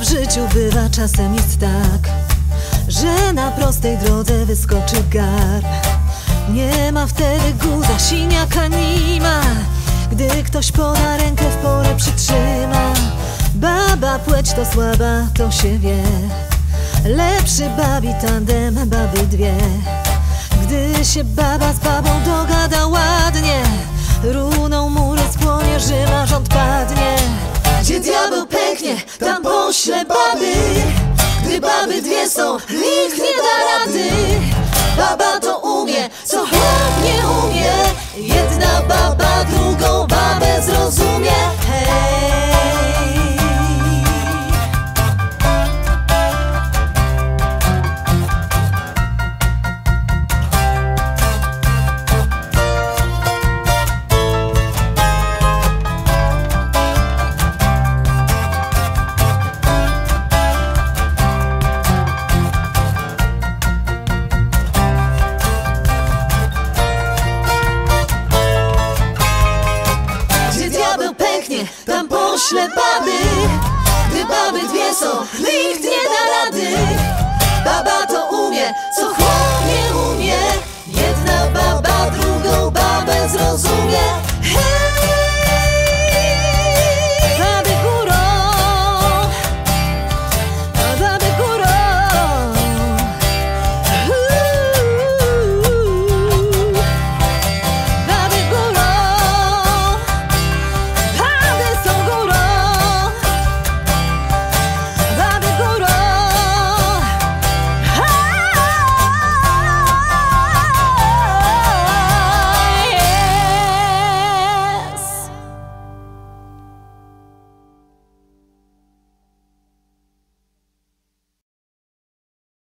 W życiu bywa, czasem jest tak, że na prostej drodze wyskoczy garb. Nie ma wtedy guza, siniaka nie ma, gdy ktoś poda rękę w porę przytrzyma. Baba płeć to słaba, to się wie. Lepszy babi tandem, baby dwie. Gdy się baba z babą dogada pośle baby Gdy baby dwie są, nikt nie da rady. Baba to tam pośle baby Gdy baby dwie są,